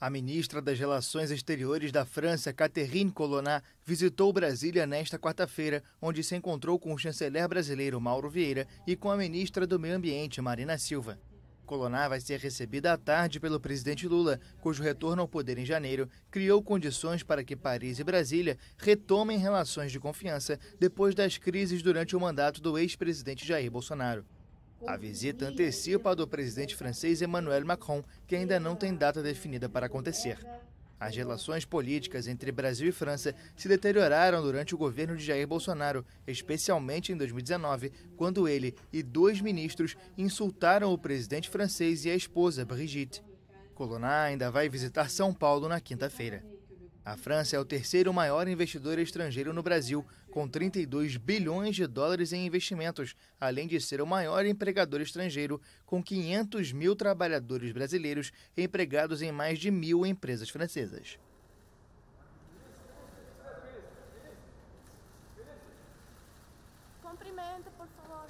A ministra das Relações Exteriores da França, Catherine Colonna, visitou Brasília nesta quarta-feira, onde se encontrou com o chanceler brasileiro Mauro Vieira e com a ministra do Meio Ambiente, Marina Silva. Colonna vai ser recebida à tarde pelo presidente Lula, cujo retorno ao poder em janeiro criou condições para que Paris e Brasília retomem relações de confiança depois das crises durante o mandato do ex-presidente Jair Bolsonaro. A visita antecipa a do presidente francês Emmanuel Macron, que ainda não tem data definida para acontecer. As relações políticas entre Brasil e França se deterioraram durante o governo de Jair Bolsonaro, especialmente em 2019, quando ele e dois ministros insultaram o presidente francês e a esposa, Brigitte. Colonna ainda vai visitar São Paulo na quinta-feira. A França é o terceiro maior investidor estrangeiro no Brasil, com 32 bilhões de dólares em investimentos, além de ser o maior empregador estrangeiro, com 500 mil trabalhadores brasileiros empregados em mais de mil empresas francesas. Cumprimento, por favor.